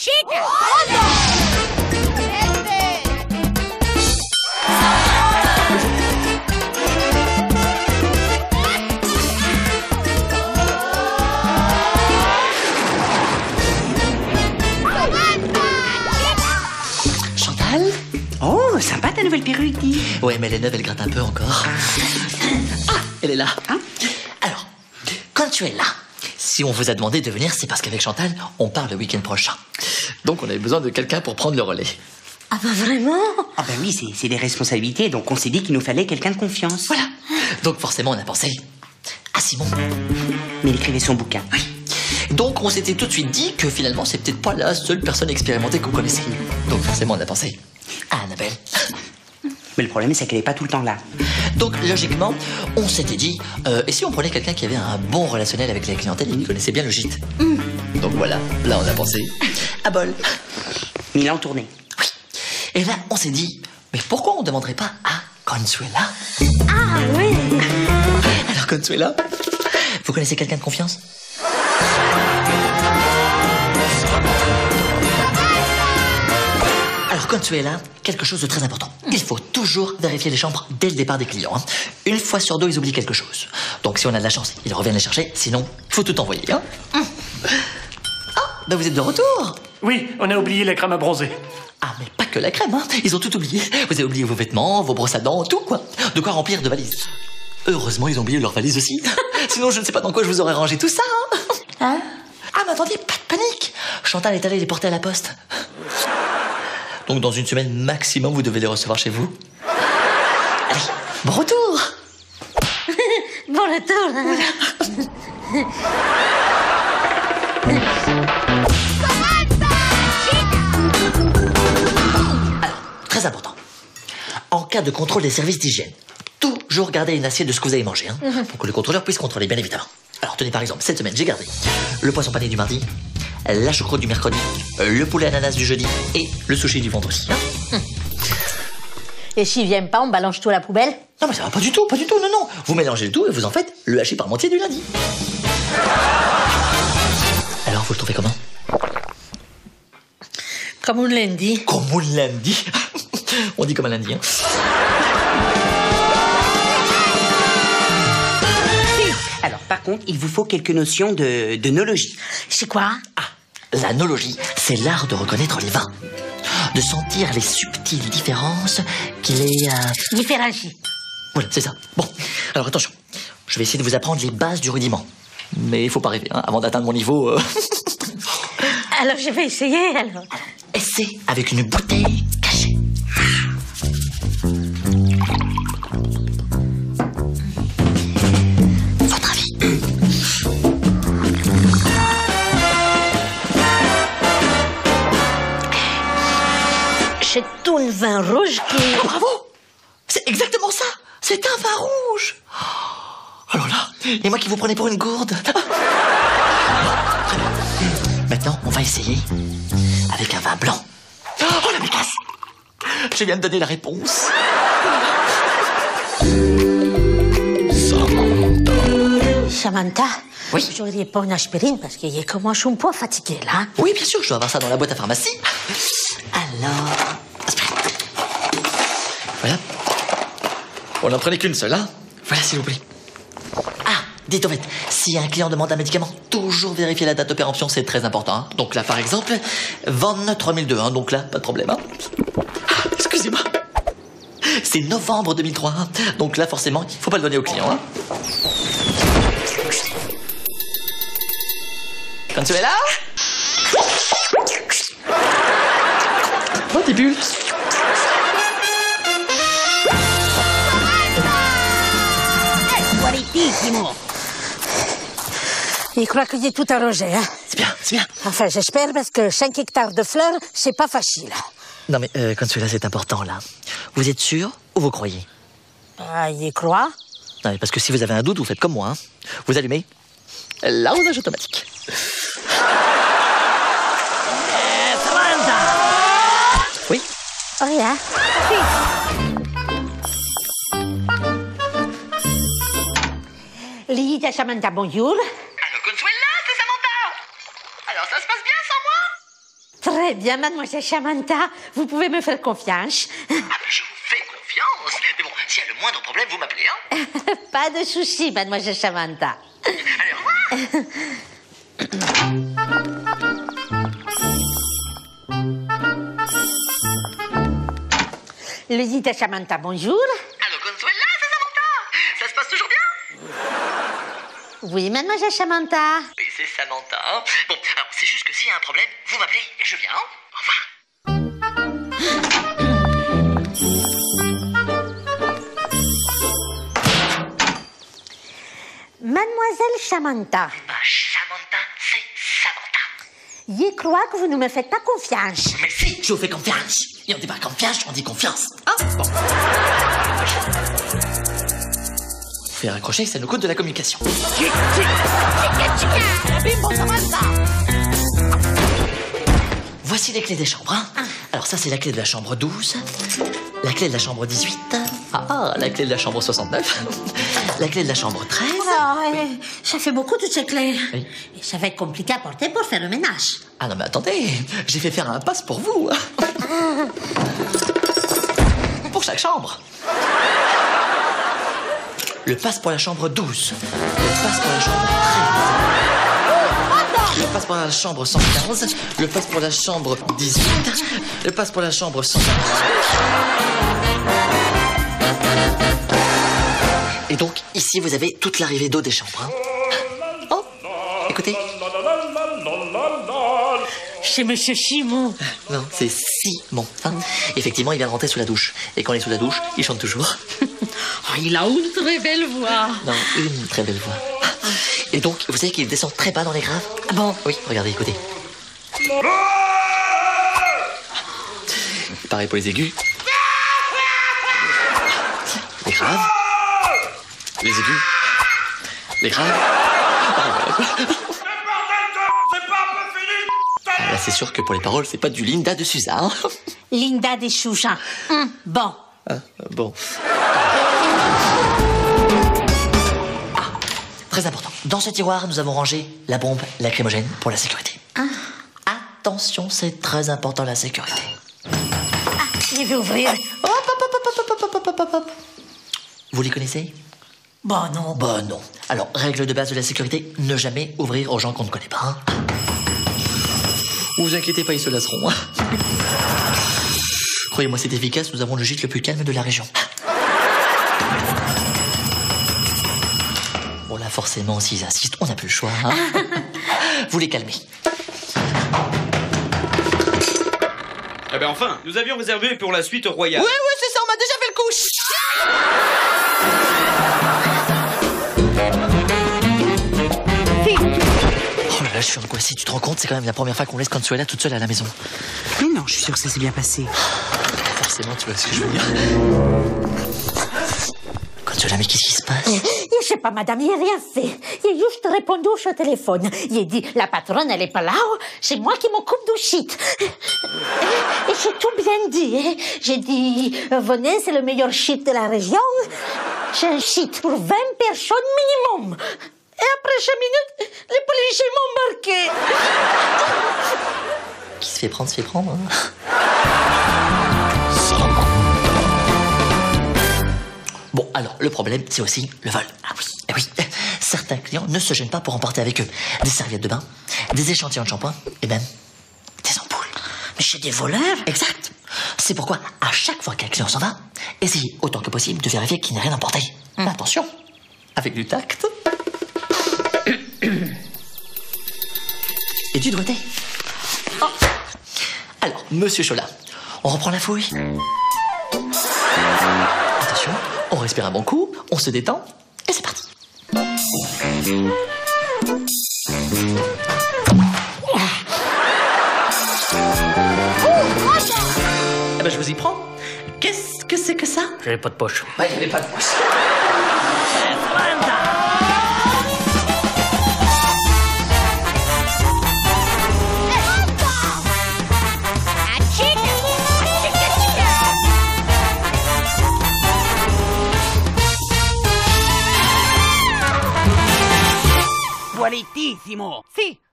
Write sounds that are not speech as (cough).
Chica! Chantal? Oh, sympa ta nouvelle perruque. Ouais, mais elle est neuve, elle gratte un peu encore. Ah, elle est là. Alors, quand tu es là, si on vous a demandé de venir, c'est parce qu'avec Chantal, on part le week-end prochain. Donc on avait besoin de quelqu'un pour prendre le relais. Ah bah vraiment? Ah ben oui, c'est- c'est des responsabilités, donc on s'est dit qu'il nous fallait quelqu'un de confiance. Voilà. Donc forcément, on a pensé à Simon. Mais il écrivait son bouquin. Donc on s'était tout de suite dit que finalement, c'est peut-être pas la seule personne expérimentée qu'on connaissait. Donc forcément, on a pensé à Annabelle. Mais le problème, c'est qu'elle est pas tout le temps là. Donc logiquement, on s'était dit, euh, et si on prenait quelqu'un qui avait un bon relationnel avec la clientèle et qui connaissait bien le gîte? Donc voilà, là on a pensé à Bol. Il est en tournée. Oui. Et là, on s'est dit, mais pourquoi on ne demanderait pas à Consuela? Ah oui Alors Consuela, vous connaissez quelqu'un de confiance? Alors Consuela, quelque chose de très important. Il faut toujours vérifier les chambres dès le départ des clients. hein. Une fois sur deux, ils oublient quelque chose. Donc si on a de la chance, ils reviennent les chercher. Sinon, il faut tout envoyer. Hein. Ah, ben vous êtes de retour Oui, on a oublié la crème à bronzer. Ah, mais pas que la crème, hein. Ils ont tout oublié. Vous avez oublié vos vêtements, vos brosses à dents, tout, quoi. De quoi remplir de valises. Heureusement, ils ont oublié leur valise aussi. (laughs) Sinon, je ne sais pas dans quoi je vous aurais rangé tout ça, hein? Ah, mais attendez, pas de panique. Chantal est allée les porter à la poste. Donc, dans une semaine maximum, vous devez les recevoir chez vous. Allez, bon retour. (laughs) Bon retour (laughs) Très important. En cas de contrôle des services d'hygiène, toujours garder une assiette de ce que vous avez mangé, hein, pour que le contrôleur puisse contrôler, bien évidemment. Alors tenez par exemple, cette semaine, j'ai gardé le poisson pané du mardi, la choucroute du mercredi, le poulet ananas du jeudi et le sushi du vendredi. hein. Et s'ils viennent pas, on balance tout à la poubelle? Non mais ça va pas du tout, pas du tout, non, non. Vous mélangez le tout et vous en faites le hachis parmentier du lundi. Alors, vous le trouvez comment? Comme l'a dit. Comme un lundi. On dit comme un lundi, hein. Alors, par contre, il vous faut quelques notions de, de nologie. C'est quoi? Ah, l'anologie, c'est l'art de reconnaître les vins. De sentir les subtiles différences qu'il est... euh. Voilà, c'est ça. Bon, alors attention. Je vais essayer de vous apprendre les bases du rudiment. Mais il faut pas rêver, hein, avant d'atteindre mon niveau... euh, (laughs) Alors je vais essayer alors. Essaie avec une bouteille Oh, bravo C'est exactement ça C'est un vin rouge Alors là, et moi qui vous prenez pour une gourde Maintenant, on va essayer avec un vin blanc. Oh la bécasse Je viens de donner la réponse. Samantha Oui? J'aurais pas une aspirine parce qu'il est comme moi, je suis un peu fatigué là. Oui, bien sûr, je dois avoir ça dans la boîte à pharmacie. Alors. Voilà. On n'en prenait qu'une seule, hein Voilà, s'il vous plaît. Ah, dites au fait, si un client demande un médicament, toujours vérifier la date de péremption, c'est très important. hein. Donc là, par exemple, 29 3002, hein, donc là, pas de problème. hein. Ah, excusez-moi. C'est novembre 2003, hein. donc là, forcément, il faut pas le donner au client. Hein. Quand tu es là Oh, des bulles Il croit qu'il est tout arrangé, hein. C'est bien, c'est bien. Enfin, j'espère parce que 5 hectares de fleurs, c'est pas facile. Non mais euh, quand celui-là c'est important là. Vous êtes sûr ou vous croyez? Ah, il y croit Non mais parce que si vous avez un doute, vous faites comme moi. Hein. Vous allumez l'arrosage automatique. Oui Oh, yeah. Lita Samantha, bonjour. Alors Consuela, c'est Samantha Alors ça se passe bien sans moi? Très bien, mademoiselle Samantha. Vous pouvez me faire confiance. Ah, mais je vous fais confiance. Mais bon, s'il y a le moindre problème, vous m'appelez, hein (laughs) Pas de souci, mademoiselle Samantha. Allez, au revoir. Le à Samantha bonjour. Allô, Consuela, c'est Samantha Ça se passe toujours bien Oui, mademoiselle Samantha. Oui, c'est Samantha. hein. Bon, alors, c'est juste que s'il y a un problème, vous m'appelez et je viens, hein Au revoir. Mademoiselle Samantha, Bah, Samantha, c'est Samantha. je crois que vous ne me faites pas confiance. Mais si, je vous fais confiance. Et on dit pas confiance, on dit confiance. Hein Bon. Pouvez raccrocher, ça nous coûte de la communication. Voici les clés des chambres. hein. Alors ça, c'est la clé de la chambre 12, la clé de la chambre 18, ah, ah, la clé de la chambre 69, la clé de la chambre 13. Ah, euh, ça fait beaucoup toutes ces clés. Oui. Et ça va être compliqué à porter pour faire le ménage. Ah non mais attendez, j'ai fait faire un passe pour vous. (laughs) pour chaque chambre. Le passe pour la chambre 12. Le passe pour la chambre 13. Le passe pour la chambre 115. Le passe pour la chambre 18. Le passe pour la chambre 115. Et donc, ici, vous avez toute l'arrivée d'eau des chambres. hein. Oh, écoutez. C'est Monsieur Simon. Non, c'est Simon. hein. Effectivement, il vient de rentrer sous la douche. Et quand il est sous la douche, il chante toujours. Oh, il a une très belle voix. Non, une très belle voix. Et donc, vous savez qu'il descend très bas dans les graves Ah bon Oui, regardez, écoutez. Pareil pour les aigus. Les graves. Les aigus. Les graves. Ah, là, c'est sûr que pour les paroles, c'est pas du Linda de Suzanne. Linda des Sousa. Hum, bon. Ah, bon. Ah, très important. Dans ce tiroir, nous avons rangé la bombe lacrymogène pour la sécurité. Ah. Attention, c'est très important la sécurité. Ah, je ouvrir. Hop, hop, hop, Vous les connaissez? Bah non. Bah non. Alors, règle de base de la sécurité, ne jamais ouvrir aux gens qu'on ne connaît pas. Hein. Vous inquiétez pas, ils se lasseront. Hein. (laughs) Croyez-moi, c'est efficace, nous avons le gîte le plus calme de la région. Bon là, forcément, s'ils insistent, on n'a plus le choix. hein. (laughs) Vous les calmez. Eh ben enfin, nous avions réservé pour la suite royale. oui, c'est ça, on m'a déjà fait le coup. Oh là là, je suis angoissé, tu te rends compte, c'est quand même la première fois qu'on laisse Consuela toute seule à la maison. Mais non, je suis sûre que ça s'est bien passé. Forcément, tu vois ce que je veux dire. (laughs) Consuela, mais qu'est-ce qui se passe? Madame, il a rien fait. Il a juste répondu au téléphone. Il a dit, la patronne, elle est pas là, c'est moi qui m'occupe du shit. Et j'ai tout bien dit, hein. J'ai dit, venez, c'est le meilleur shit de la région. C'est un shit pour 20 personnes minimum. Et après 5 minutes, les policiers m'ont embarqué. Qui se fait prendre, se fait prendre. hein. Alors, le problème, c'est aussi le vol. Ah oui, eh oui. Certains clients ne se gênent pas pour emporter avec eux des serviettes de bain, des échantillons de shampoing et même des ampoules. Mais c'est des voleurs. Exact. C'est pourquoi, à chaque fois qu'un client s'en va, essayez autant que possible de vérifier qu'il n'a rien emporté. Mais attention, avec du tact. Et du doigté. Oh. Alors, monsieur Chola, on reprend la fouille. On respire un bon coup, on se détend, et c'est parti. Eh ben, je vous y prends. Qu'est-ce que c'est que ça? J'avais pas de poche. Bah, il n'y avait pas de pouce. Sí,